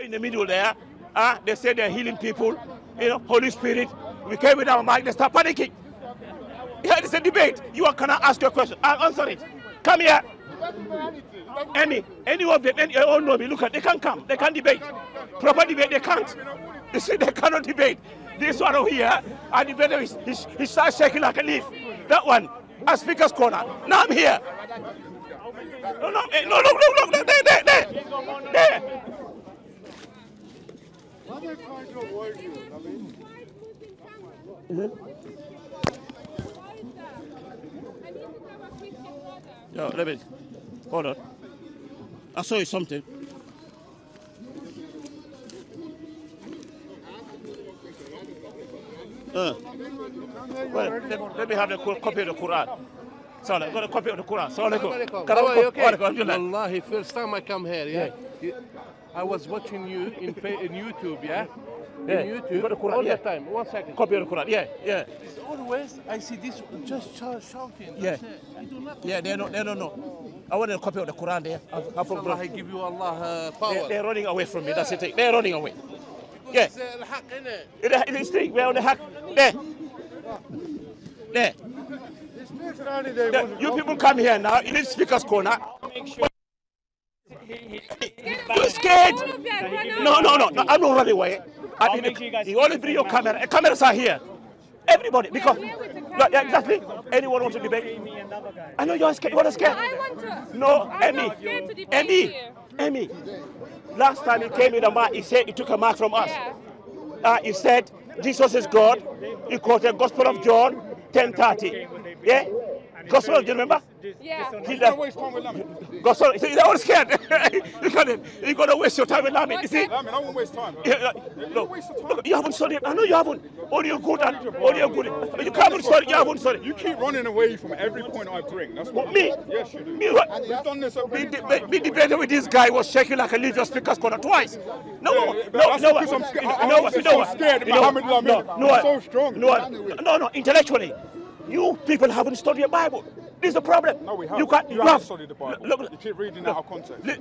in the middle there. Uh, they say they're healing people. You know, Holy Spirit. We came with our mic. They start panicking. Yeah, it's a debate. You are, can I ask you a question? I'll answer it. Come here. Any, any of them, any, oh no, look at, they can't come. They can't debate. Proper debate, they can't. They say they cannot debate. This one over here, the better is, he, he starts shaking like a leaf. That one, a speaker's corner. Now I'm here. No, no, eh, no, look, look, look, there, there, there. There. They trying to avoid you? I mean, Yo, let me, hold on. I saw you something. Uh, well, let, let me have the copy of the Quran. Sorry, I got a copy of the Quran. Sorry, Alaikum. How are you? Okay. Wallahi, first time I come here, yeah. You- I was watching you in, in YouTube, yeah? yeah. In YouTube, the Quran, all yeah. the time. One second. Copy the Quran, yeah, yeah. Always, I see this just shouting. Yeah. I do not yeah, they don't, they don't know. I want a copy of the Quran there. I, Allah, I give you Allah uh, power. They, they're running away from me, yeah. that's the thing. They're running away. Because yeah. It's the haq, innit? It is thing, we're on the haq. There. There. there. You people come here now, in this speaker's corner. Make sure. You're scared. No, no, no, no. I'm not running away. I mean, make sure you guys you only bring your camera. Uh, Cameras are here. Everybody, because No, yeah, exactly. Anyone wants to debate? Me and the other guy. I know you're scared. You're scared. I want to. No, I'm Emmy. not scared to debate Emmy. Emmy. Last time he came with a mark, he said he took a mark from us. Yeah. Uh, he said Jesus is God. He quoted the Gospel of John 10:30. Yeah. Gospel of John, remember? Yeah. He left. waste time with Lamin. Gospel. He's all scared. you can't. You're gonna waste your time with Lamin. You see? Lamin, I won't waste time. bro. Yeah, yeah, look, look, you haven't studied. I know you haven't. All you're good at, all you're good at. You haven't studied. You haven't studied. You keep running away from every point I bring. That's what What, me? Yes, you do. Me what? We've done this over Me, many de- times. me debated with this guy was shaking like a leaf your speaker's corner twice. No, no, Yeah, but no, that's no. because I'm scared. You I'm know what? You know so what? scared of You know what? Muhammad No, Lamin. no, He's what? so strong. No, what? no, no. Intellectually, you people haven't studied the Bible. This is the problem. No, we have. You, can't, You you, haven't have studied the Bible. Look, You keep reading out of context. Li-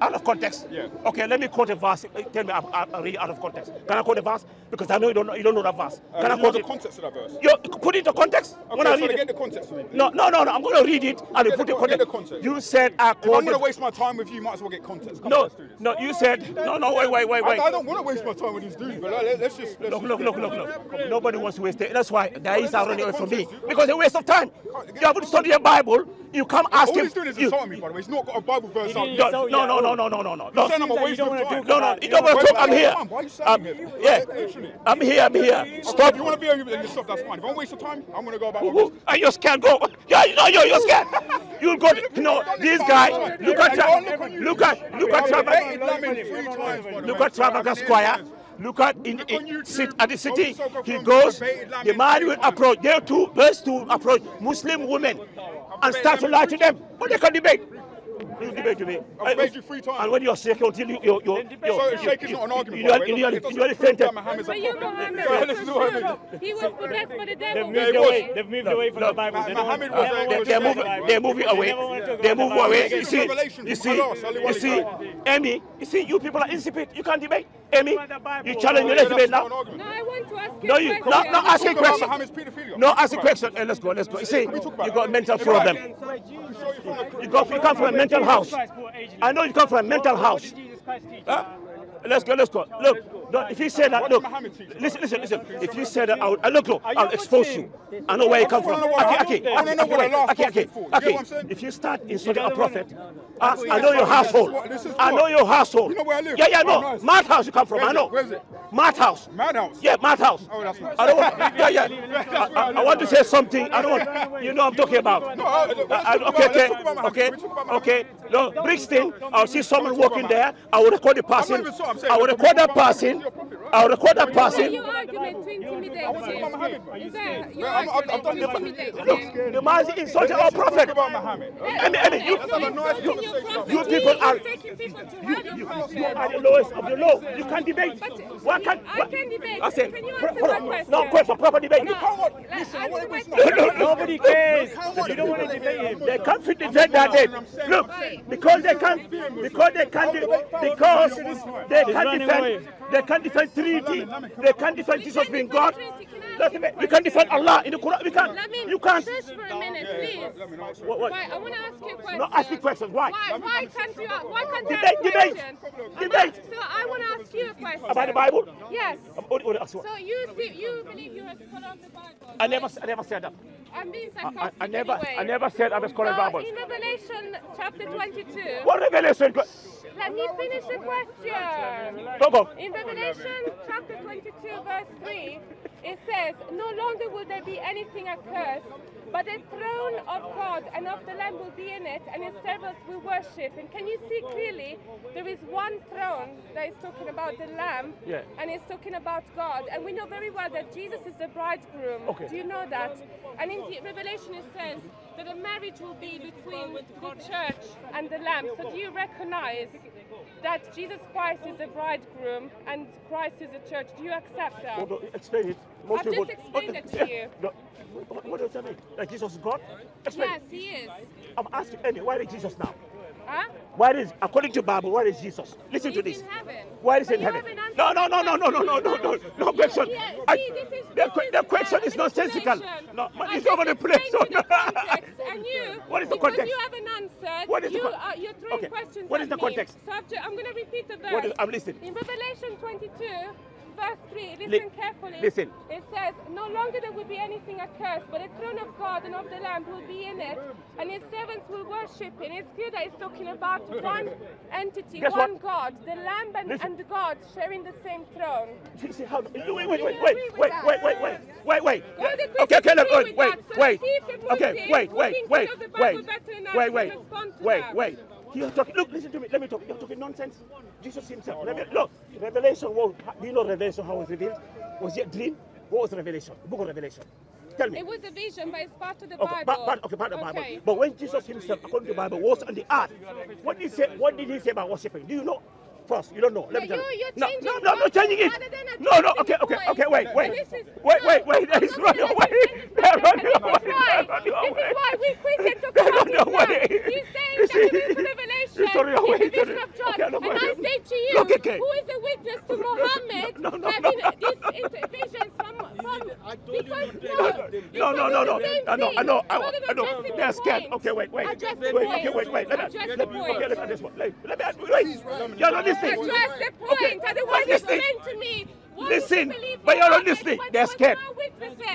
Out of context. Yeah. Okay, let me quote a verse. Tell me, I, I read out of context. Can I quote a verse? Because I know you don't know, you don't know that verse. Uh, Can I you know quote the it? context of that verse? You put it into context. Okay, when I so read get it. the context me. No, no, no, no. I'm going to read it and Get put the the con- context. the context. You said I If I'm going to waste my time with you, you might as well get context. Come no, let's do this. no. You said no, no. Wait, wait, wait, wait. I don't want to waste my time with these dudes, but let, let's just. Let's Look, just look, get look, look, look. Nobody wants to waste it. That's why guys are running away from me because it's a waste of time. You haven't studied the Bible. You come ask All him. he's doing is you- insulting me, by the way. He's not got a Bible verse out. no, no, no, no, no, no, no, no. You're saying I'm a Seems like you waste of time. No, no, you don't want to talk. I'm here. why are you Um, saying it? yeah, Literally. I'm here. I'm here. Okay, Stop. If you want to be on your stuff, that's fine. If I waste your time, I'm going to go about my business. Are you scared? Go. Yeah, you know you're, you're scared. You'll go. You know this guy. Look at look at look at Trafalgar. Lamin three times, by the Look at Trafalgar Square. Look at in, in YouTube. sit at the city. He goes. The man will approach. They two, those two approach Muslim women and start to lie to them. But they can debate. You debate to me. I've debated you three times. And when you're shaking until you you you So shaking is not an argument, You by the way. you Look, you it doesn't you only prove fainted. that Muhammad's But you, prophet. Muhammad, Go ahead, was let's what he was possessed by the They've moved he away. They've moved Look, away from look, the Bible. They don't want Muhammad to was talk a- about They're, they're moving. They're moving away. never want to talk They're moving away. You see, you see, you see, Wasallam. Emmy. You see, you people are insipid. You can't debate. Emmy, about the Bible. you challenge me. Yeah, Let's debate now. No, I want to ask you No, a you question. no no ask a Talk about question. Muhammad's paedophilia. No, Talk ask a question. Hey, let's go. Let's go. You see, you it. got a mental Right. problem. Show you You got you come from a mental house. I know you come from a mental house. Huh? Let's go, let's go. Look, no, if you say that, look, did Muhammad teach? listen, listen, listen. If you say that, I'll, uh, look, look, I'll expose you. I know where you come from. wanna know what- Okay, okay, wanna know what okay, okay, okay, prophet fought. You get okay. what I'm saying? If you start insulting a prophet, wanna- uh, I know your household. I know your household. You know where I live? Yeah, yeah, no. Mad house you come from, I know. it? Where's it? Mad house. Madhouse. Yeah, mad house. Oh, that's. I don't want. Yeah, yeah. I, I, I want to say something. I don't want. You know what I'm talking about. No, uh, I- I- okay, okay, talk about Muhammad. okay, Can we talk about Muhammad? okay. No, Brixton. I'll see someone walking there. I will record the person. even sure I'm saying I will record that Talk about person. Muhammad. You're a prophet, right? I will record that person. your argument to intimidate I want to talk about him? Muhammad. Is that your Yeah, I'm- I've- I've argument to intimidate Look, him? the man insulted our prophet. Talk about Muhammad. I mean, I you, a nice insulting your conversation. You people are- taking people to you, you, you are the lowest of the low. You can't debate. But Why can't? I can debate. I said, Can you pro- answer pro- my question? No, question, proper debate. No. Come on, Let- listen, I answer want my to. Nobody cares. You don't want to debate him. They can't fit the gender day. Look, because they can't, because they can't, because they can't defend, they can't defend Trinity. They can't defend Jesus being God. We can defend Allah in the Quran. We can't. Let me You can't. shush for a minute, please. What, what? Right, I want to ask you a question. No, ask me questions. Why? Why, why can't you? Why can't you Debate, debate, debate. So I want to ask you a question. About the Bible? Yes. What- what else? So you thi- you believe you're a scholar of the Bible? I never, I never said that. I'm being I, sarcastic I, I never, anyway. I never said I'm a scholar of the Bible. in Revelation chapter 22, What revelation? Let me finish the question. Go. In Revelation chapter 22, verse 3, it says, No longer will there be anything accursed, but the throne of God and of the Lamb will be in it, and his servants will worship. And can you see clearly there is one throne that is talking about the Lamb, Yeah. and it's talking about God. And we know very well that Jesus is the bridegroom. Okay. Do you know that? And in the Revelation it says that the marriage will be between the church and the Lamb. So do you recognize that Jesus Christ is the bridegroom and Christ is the church? Do you accept that? On, explain it. I've just explained it to you. No, what, what you that mean? That Jesus is God? Explain. Yes, he is. I'm asking, Andy, where is Jesus now? Huh? Where is, according to Bible, where is Jesus? Listen to this. in heaven. Where is But in heaven? No, no, no, no, no, no, no, no, no, no question. Yeah, I- see, this is- the, this que- is, the question is nonsensical. No, it's over the place. explained you the context, and you, What is the context? you haven't answered, What is the you, con- uh, you're throwing Okay, questions what at is the me. context? Subject, I'm going to repeat the verse. What is- I'm listening. In Revelation 22, verse 3, listen Li- carefully. listen. It says, No longer there will be anything accursed, but the throne of God and of the Lamb will be in it, and his servants will worship him. It's clear that it's talking about one entity, Guess one what? God, the Lamb and, Listen. and God sharing the same throne. See, see, how, wait, wait, wait, wait, you wait, agree with wait, that? wait, wait, wait, wait, wait. Go to the Okay, okay, look, Christians wait, agree with wait, that. So wait. see if the Okay, Muslims wait, who wait, thinks wait, they know the wait, Bible better than us wait, can wait, respond to wait, that. wait. You're talking. Look, listen to me. Let me talk. You're talking nonsense. Jesus Himself. Reve- look, Revelation. Was, do you know Revelation? How it was revealed? Was it a dream? What was Revelation? Book of Revelation. Tell me. It was a vision, but it's part of the Okay, Bible. but, but, okay, part of the Bible. Okay. But when Jesus himself, according to the Bible, was on the earth, what did he say? What did he say about worshiping? Do you know? First, you don't know. Let me tell you- you're no, no, no, I'm not changing it. No, no. Okay, okay, okay. Wait, wait, This wait, wait, wait. He's not running away. They're running this away. is why. They're running This is why we Christians talk They're running away. He's saying that the see? book of Revelation is the vision of John. And I say to you, who is the witness to Muhammad No, no, no, having no. these inter- visions from, from because No, no, no, no. it's I know, I know. I, Rather I know. They're scared. Okay, wait, wait. Address Wait, okay, wait, wait. Let me, let me, point. okay, let me, this one. Let, let me, wait. You're not listening. Address the point. Okay, Otherwise, I'm listening. to me. why Listen, you but you you're not are listening. They're scared.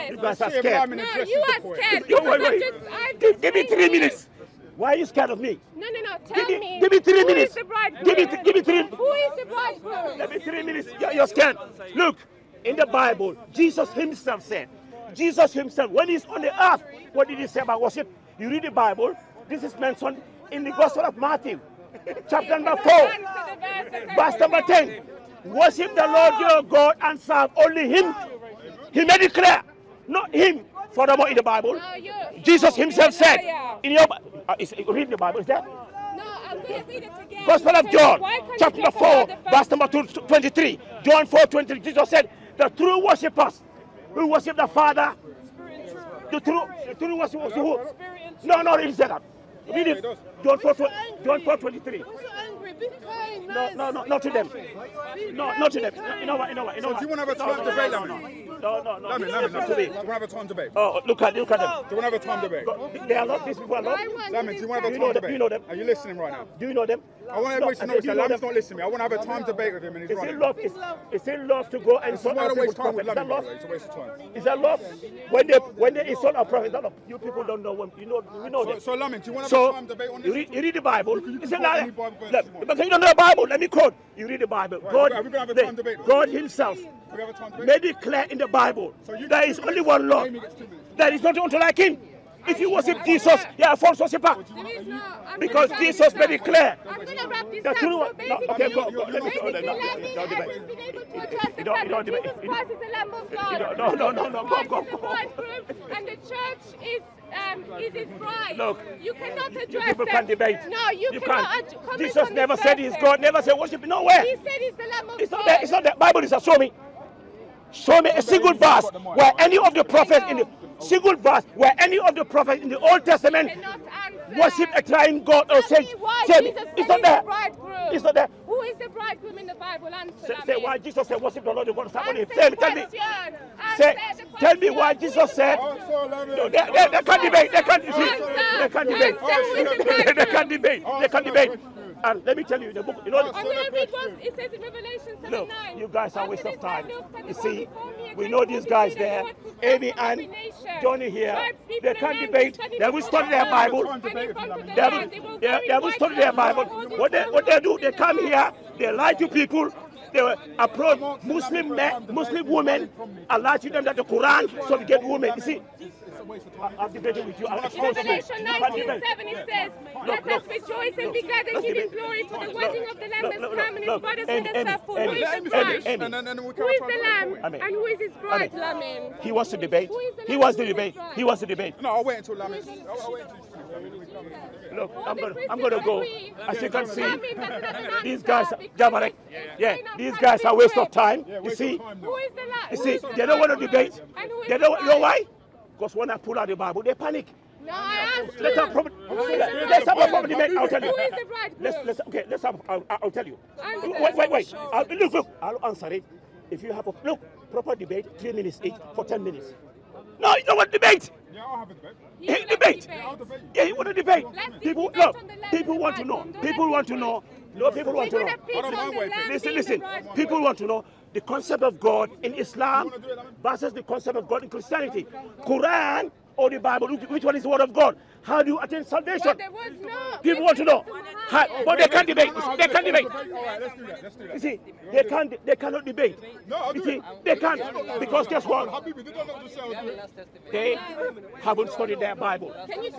You guys are scared. No, you are scared. Yo, wait, wait. just- Give, give me three you. minutes. Why are you scared of me? No, no, no. Tell Give me, me. give me three minutes. Is the bridegroom? Give me, give me three. Who is the bridegroom? Give me three minutes. You're, you're scared. Look, in the Bible, Jesus himself said, Jesus himself, when he's on the earth, what did he say about worship? You read the Bible, this is mentioned in the Gospel of Matthew, chapter number 4, verse number 10. Worship the Lord your God and serve only him. He made it clear, not him. Furthermore, in the Bible, Jesus himself said, in your, uh, is- read the Bible, is again. Gospel of John, chapter talk 4, verse number 23. John 4, 23. Jesus said, The true worshippers who worship the Father, the true, the true worshippers who. No, no, he said that. Read it. John 4, tw- John 4, 23. No, no, no, not to them. No, not to them. You know what? You know what? You know So what? do you want to have a time no, no, debate, no, Lamin? no, no, no, Lamin, no, Lamin, not Lamin. to Do me. you want to have a time debate? Oh, look at, look at them. Do you want to have a time debate? They are not. These people are not. I Lamin, do you want to have a time them, debate? you know them. Are you listening right now? Do you know them? I want everybody to know that you Lamin's not listening to me. I want to have a time debate with him and he's Is running. love? Is, is it love to go and This is insult why I our waste people's time prophet? Is that love? It's a waste of time. Is that love? When they when they insult our prophet, that love? You people don't know when you know we know So, them. so Lamin, do you want to have a time debate on you this? read, you read the Bible. can- you It's a lie. Any Bible verse Look, you want. because you don't know the Bible. Let me quote. You read the Bible. Right, God, are we have a time debate? God Himself We have a time made it clear in the Bible. So you there get is two only one Lord. Amy gets two minutes. There is not one to like Him. If you worship Jesus, yeah, I a false worshiper. Because Jesus made it clear. I'm going to wrap this up. So okay, go, go. Let me go. Let me don't debate. You don't, you don't debate. Jesus Christ is. No, no, no, no. Go, go, go. And the church is um, is his bride. Look, you cannot address you people can debate. No, you, you cannot can't. Jesus never said he's God. Never said worship. Nowhere. He said he's the Lamb of it's God. Not that, it's not that. Bible is a show me. Show me a single verse where any of the prophets in the single verse where any of the prophets in the Old Testament worship a triune God or say, say me, it's not there. It's not there. Who is the bridegroom in the Bible? Answer. Say, say why Jesus said, worship the Lord your God. Somebody tell me, tell me. Say, tell me why Jesus said. No, they, they, they can't debate. They can't, see, they can't debate. They can't debate. They can't debate. And let me tell you, the book, you know, it says in Revelation 7 Look, you guys are waste of time. You see, we know these guys there, Amy and Johnny here, they can't debate. They will study their Bible. They will, they, they will study their Bible. What they, what they do, they come here, they lie to people, they approach Muslim men, Muslim women, and lie to them that the Quran subjugate women. You see, I'm debating with you. I'm Revelation 19:7 it says, "Let us rejoice and be glad and give Him glory, for the wedding of the Lamb has come, and His brothers with us for who is the bride? Who is the Lamb, and who is His bride, Lamin?" He wants to debate. He wants to debate. He wants to debate. No, I'll wait until Lamin. Look, I'm gonna, I'm gonna go. As you can see, these guys, Jamarek, yeah, these guys are waste of time. You see, you see, they don't want to debate. They don't. You know why? Because when I pull out the Bible, they panic. No, I asked let's have, problem. let's have a problem. debate. I'll tell you. Who is the bridegroom? Let's, let's, okay, let's have. I'll, I'll tell you. Answer. Wait, wait, wait. I'll, look, look. I'll answer it. If you have a look, proper debate, three minutes each for ten minutes. No, you don't want debate. Yeah, I'll have a debate. Debate. debate. Yeah, you want to debate. Let's people, Look. people want to know. People want to know. No, people want to know. Listen, listen. People want to know the concept of God in Islam versus the concept of God in Christianity. Quran or the Bible, which one is the word of God? How do you attain salvation? People want to know. How, but they can't debate. They can't debate. You see, they can't. They cannot debate. You see, they can't because guess what? They haven't studied their Bible.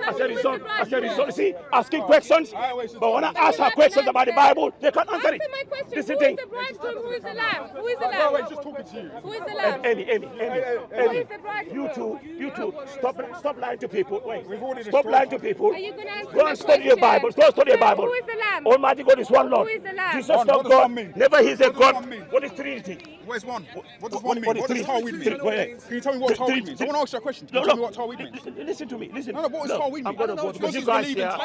As a result, as a result, you see, asking questions. But when I ask her questions about the Bible, they can't answer it. This is the thing. Who is the lamb? Who is the lamb? No, I'm just talking to you. Who is the lamb? Any, any, any, any. You two, you two, stop, stop lying to people. Wait, stop lying to people. Go and study your Bible. Go and study your Bible. Almighty God is one Lord. Jesus one, not God. Never He's a God. What is Trinity? Where's one? What does one mean? What does Tawhid mean? Can you tell me what Tawhid means? I want to ask you a question. Can you tell me what Tawhid means? Listen to me. Listen. No, no, what is Tawhid mean? I'm going to go because you guys here,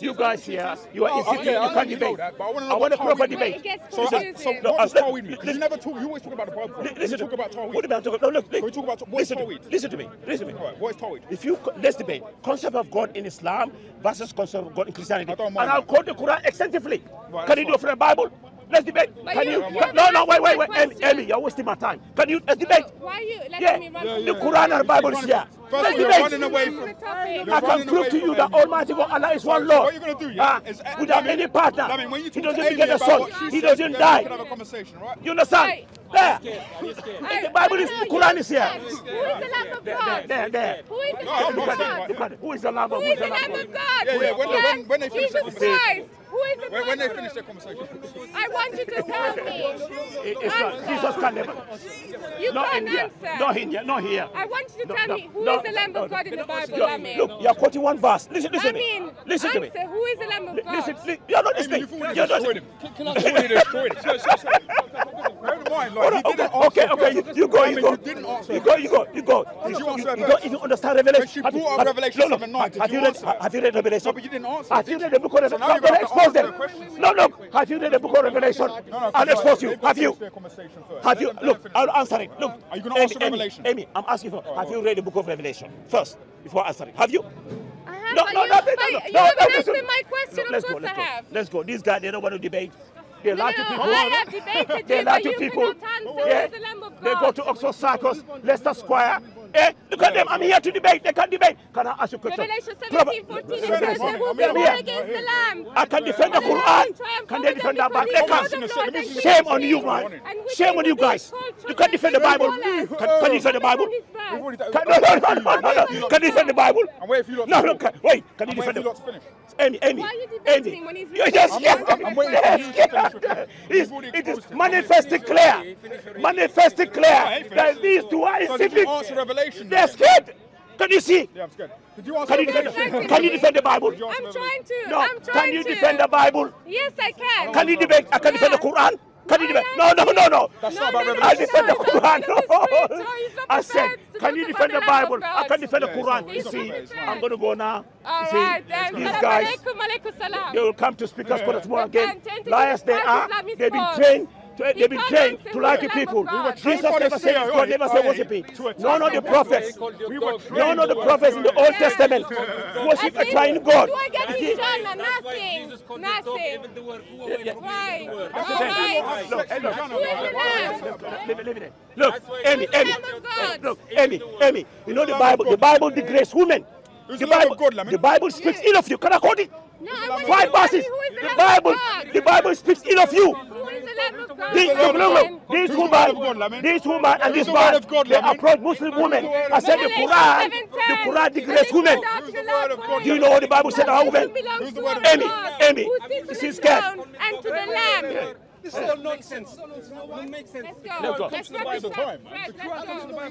you guys here, you are insisting you can't debate. I want a proper debate. So what does Tawhid mean? You never talk, you always talk about the Bible. Listen to me. What about Tawhid? No, look. We talk about what is Tawhid? Listen to me. Listen to me. What is Tawhid? If you, let's debate. Concept of God in Islam versus conservative God in Christianity. And I'll quote the Quran extensively. Well, Can you do it from the Bible? Let's debate. But Can you? you, can, no, no, wait, wait, wait. Amy, Amy, you're wasting my time. Can you? Let's debate. Why are you letting yeah. me run? Yeah, yeah, the Quran and the Bible is here. First, let's debate. running away from. I can prove to you that Almighty God, Allah is one Lord. What are you going to do? Yeah? Uh, without I mean, any partner. When you he doesn't get a son. He doesn't die. You understand? There. Scared? The Bible is, Quran is here. Who is the Lamb of God? There, there. Who is the Lamb of God? Who is the Lamb of God? Who is the Lamb of God? Yeah, yeah, when, when, when they finish Jesus Christ. Who is the when, they finish their conversation. I want you to tell me. It's not. Jesus can never. You not can't answer. Not here. Not here. I want you to no, tell no, me who no, is the Lamb of God in the Bible. Look, you're quoting one verse. Listen, listen to me. Listen answer. to me. Who is the Lamb of God? Listen, li you're not listening. I you're not listening. Can I destroy. point, Lord. He okay, okay, okay. You, you go, you go. You go, you go, you go. Did you answer You don't even understand Revelation. She pulled out Revelation 7 9. Have you read Revelation? No, but you didn't answer. Have you read the book of Revelation? No, but expose them. No, no. Have you read the book of Revelation? I'll expose you. Have you? Have you? Look, I'll answer it. Look. Are you going to answer Revelation? Amy, I'm asking for, have you read the book of Revelation first before answering? Have you? I have. No, no, no, no, no. You haven't answered my question. Of course I have. Let's go. This guy, they don't want to debate. They are no, lots no, of people. I have debated there are lots of people. Yeah, they go to Oxford Circus, Leicester Square, Eh? Look at them. I'm here to debate. They can debate. Can I ask you a question? Revelation 17, 14 says they will be against the Lamb. I can defend the Quran. Can they defend that back? They can't. Shame on you, man. Shame on you guys. You can't defend the Bible. Can, you defend the Bible? Can, no, no, no, no, no. Can you defend the Bible? No, no, can, wait. Can you defend the Bible? Amy, Amy, Amy. Yes, yes, yes. It is manifestly clear. Manifestly clear that these two are insipid answer Revelation? They're scared. Can you see? Yeah, I'm scared. Did you answer Can you defend? Revelation? Can you defend the Bible? Did you answer I'm trying to. No. I'm trying Can you to. defend the Bible? Yes, I can. Can you debate? I can defend the Quran. Can you defend? am No, no, no, no. That's No, not about no, no, I defend the no, it's Quran. not the No. No, he's not I said, can you defend the the Bible? I can defend the Yeah, it's Quran. You see, not- it's not. I'm going to go now. All You see, right, then. these guys, alaikum, alaikum salam. they will come to speak us for tomorrow They again. Liars they are. They've been trained. To, He they've been trained to the lie to people. We were Jesus never said, CIA God never said to worshiping. None of the the prophets. We were None of the prophets in the Old Testament worship a triune God. Do I get You see? it? Nothing. Nothing. Right. All right. Look, hey, look. Who is the Lamb? Leave it, leave it. Look, Amy, Amy, Lamb of God? look, Amy, Amy. You know the Bible. The Bible degrades women. Who's The the Bible, of God, Lamin? the Bible speaks ill of you. Can I quote it? No, I Five verses. the The Bible, the Bible speaks ill of you. Who is the Lamb of God? This, the look, look. This Who's the word of God, woman, this woman and this man, they approach Muslim women. I said the Quran, the Quran degrades women. Who's the word of God? Do you know what the Bible said about women? Who's the word of Amy, Amy, Who sits on she's the scared. And to the Lamb. This is all nonsense. It makes sense. Let's go. Let's go. Let's Bible wrap this time. up. Fred, let's go.